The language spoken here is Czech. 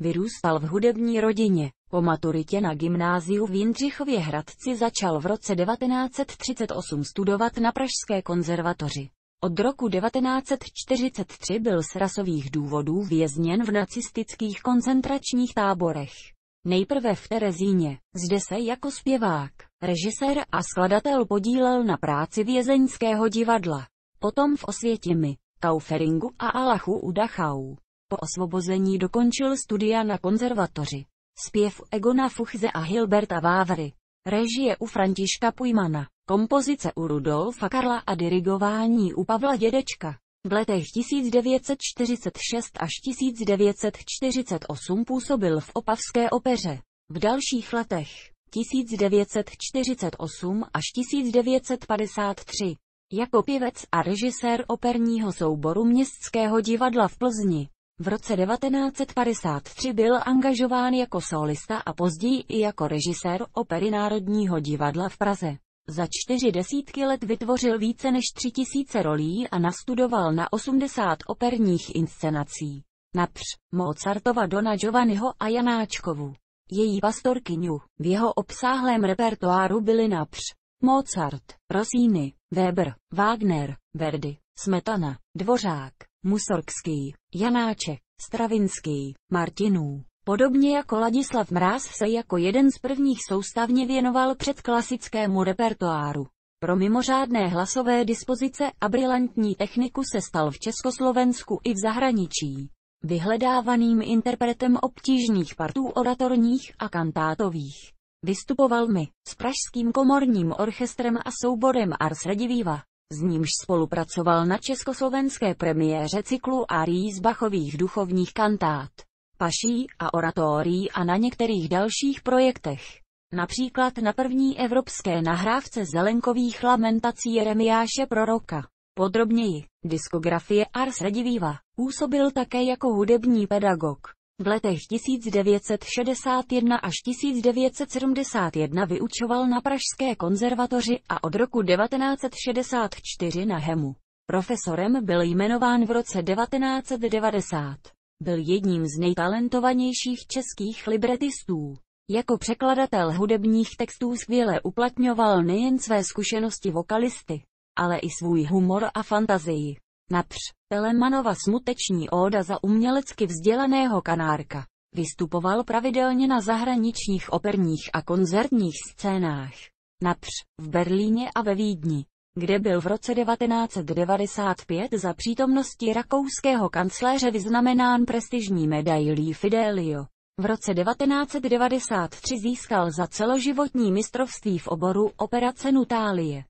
Vyrůstal v hudební rodině. Po maturitě na gymnáziu v Jindřichově Hradci začal v roce 1938 studovat na Pražské konzervatoři. Od roku 1943 byl z rasových důvodů vězněn v nacistických koncentračních táborech. Nejprve v Terezíně, zde se jako zpěvák, režisér a skladatel podílel na práci vězeňského divadla. Potom v Osvětimi, Kauferingu a Alachu u Dachau. Po osvobození dokončil studia na konzervatoři. Zpěv Egona Fuchze a Hilberta Vávry. Režie u Františka Pujmana. Kompozice u Rudolfa Karla a dirigování u Pavla Dědečka. V letech 1946 až 1948 působil v Opavské opeře. V dalších letech 1948 až 1953 jako pěvec a režisér operního souboru Městského divadla v Plzni. V roce 1953 byl angažován jako solista a později i jako režisér opery Národního divadla v Praze. Za čtyři desítky let vytvořil více než tři tisíce rolí a nastudoval na 80 operních inscenací. Např. Mozartova Dona Giovanniho a Janáčkovu. Její pastorkyňu. V jeho obsáhlém repertoáru byly např. Mozart, Rossini, Weber, Wagner, Verdi, Smetana, Dvořák, Musorgský, Janáček, Stravinský, Martinů. Podobně jako Ladislav Mráz se jako jeden z prvních soustavně věnoval předklasickému repertoáru. Pro mimořádné hlasové dispozice a brilantní techniku se stal v Československu i v zahraničí. Vyhledávaným interpretem obtížných partů oratorních a kantátových. Vystupoval mi s Pražským komorním orchestrem a souborem Ars Rediviva, s nímž spolupracoval na československé premiéře cyklu Arí z Bachových duchovních kantát, paší a oratórií a na některých dalších projektech. Například na první evropské nahrávce zelenkových lamentací Jeremiáše Proroka. Podrobněji, diskografie Ars Rediviva, působil také jako hudební pedagog. V letech 1961 až 1971 vyučoval na Pražské konzervatoři a od roku 1964 na Hemu. Profesorem byl jmenován v roce 1990. Byl jedním z nejtalentovanějších českých libretistů. Jako překladatel hudebních textů skvěle uplatňoval nejen své zkušenosti vokalisty, ale i svůj humor a fantazii. Např. Telemanova smuteční óda za umělecky vzdělaného kanárka. Vystupoval pravidelně na zahraničních operních a koncertních scénách. Např. v Berlíně a ve Vídni, kde byl v roce 1995 za přítomnosti rakouského kancléře vyznamenán prestižní medailí Fidelio. V roce 1993 získal za celoživotní mistrovství v oboru operace Nutálie.